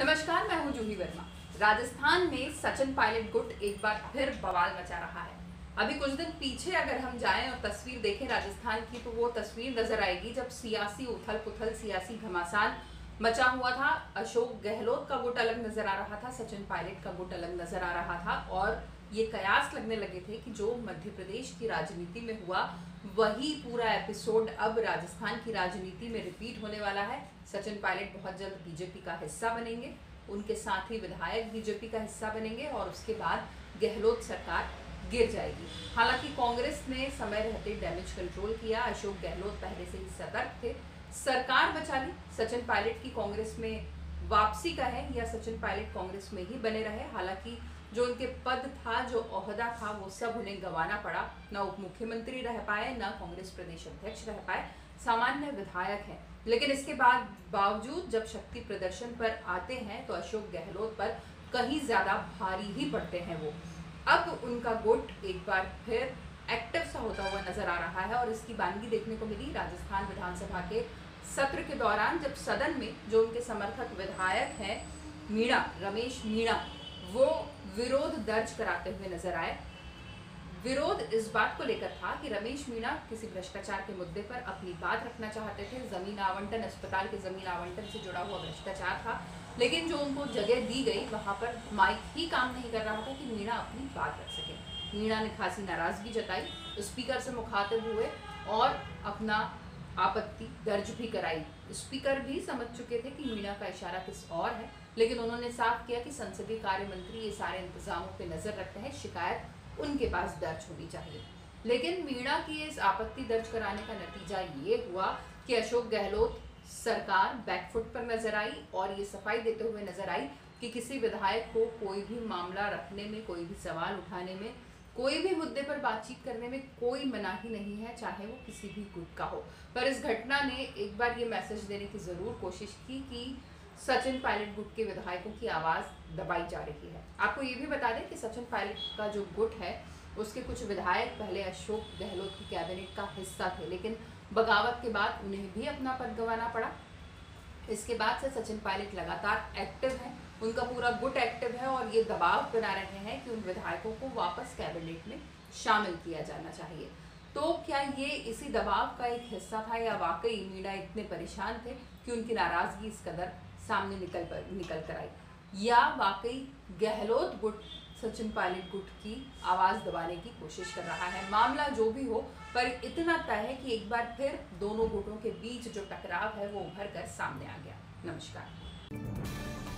नमस्कार, मैं हूँ जूही वर्मा। राजस्थान में सचिन पायलट गुट एक बार फिर बवाल मचा रहा है। अभी कुछ दिन पीछे अगर हम जाएँ और तस्वीर देखें राजस्थान की तो वो तस्वीर नज़र आएगी जब सियासी उथल पुथल सियासी घमासान मचा हुआ था। अशोक गहलोत का गुट अलग नज़र आ रहा था, सचिन पायलट का गुट अलग नज़र आ रहा था। और ये कयास लगने लगे थे कि जो मध्य प्रदेश की राजनीति में हुआ वही पूरा एपिसोड अब राजस्थान की राजनीति में रिपीट होने वाला है। सचिन पायलट बहुत जल्द बीजेपी का हिस्सा बनेंगे। उनके साथ ही विधायक बीजेपी का हिस्सा बनेंगे और उसके बाद गहलोत सरकार गिर जाएगी। हालाँकि कांग्रेस ने समय रहते डैमेज कंट्रोल किया। अशोक गहलोत पहले से ही सतर्क थे। सरकार बचा ली। सचिन पायलट की कांग्रेस में वापसी का है या सचिन पायलट कांग्रेस में ही बने रहे। हालाँकि जो उनके पद था, जो ओहदा था, वो सब उन्हें गंवाना पड़ा। न उप मुख्यमंत्री रह पाए, न कांग्रेस प्रदेश अध्यक्ष रह पाए। सामान्य विधायक हैं। लेकिन इसके बाद बावजूद जब शक्ति प्रदर्शन पर आते हैं तो अशोक गहलोत पर कहीं ज़्यादा भारी ही पड़ते हैं वो। अब उनका गुट एक बार फिर एक्टिव सा होता हुआ नज़र आ रहा है और इसकी बानगी देखने को मिली राजस्थान विधानसभा के सत्र के दौरान, जब सदन में जो उनके समर्थक विधायक हैं, मीणा, रमेश मीणा वो विरोध दर्ज कराते हुए नज़र आए। विरोध इस बात को लेकर था कि रमेश मीणा किसी भ्रष्टाचार के मुद्दे पर अपनी बात रखना चाहते थे। ज़मीन आवंटन, अस्पताल के ज़मीन आवंटन से जुड़ा हुआ भ्रष्टाचार था, लेकिन जो उनको जगह दी गई, वहाँ पर माइक ही काम नहीं कर रहा था कि मीणा अपनी बात रख सके। मीणा ने खासी नाराज़गी जताई, स्पीकर से मुखातिब हुए और अपना आपत्ति दर्ज भी कराई। स्पीकर भी समझ चुके थे कि मीणा का इशारा किस और है, लेकिन उन्होंने साफ़ किया कि संसदीय कार्य मंत्री ये सारे इंतजामों पर नज़र रखते हैं, शिकायत उनके पास दर्ज होनी चाहिए। लेकिन मीणा की इस आपत्ति दर्ज कराने का नतीजा ये हुआ कि अशोक गहलोत सरकार बैकफुट पर नज़र आई और ये सफ़ाई देते हुए नज़र आई कि किसी विधायक को कोई भी मामला रखने में, कोई भी सवाल उठाने में कोई भी मुद्दे पर बातचीत करने में कोई मनाही नहीं है, चाहे वो किसी भी ग्रुप का हो। पर इस घटना ने एक बार ये मैसेज देने की ज़रूर कोशिश की कि सचिन पायलट गुट के विधायकों की आवाज़ दबाई जा रही है। आपको ये भी बता दें कि सचिन पायलट का जो गुट है, उसके कुछ विधायक, पहले अशोक गहलोत की कैबिनेट का हिस्सा थे, लेकिन बगावत के बाद उन्हें भी अपना पद गंवाना पड़ा। इसके बाद से सचिन पायलट लगातार एक्टिव हैं। उनका पूरा गुट एक्टिव है और ये दबाव बना रहे हैं कि उन विधायकों को वापस कैबिनेट में शामिल किया जाना चाहिए। तो क्या ये इसी दबाव का एक हिस्सा था या वाकई मीडिया इतने परेशान थे कि उनकी नाराज़गी इस कदर सामने निकल पर, निकल कर आई? या वाकई गहलोत गुट, सचिन पायलट गुट की आवाज़ दबाने की कोशिश कर रहा है? मामला जो भी हो, पर इतना तय है कि एक बार फिर दोनों गुटों के बीच जो टकराव है वो उभर कर सामने आ गया। नमस्कार।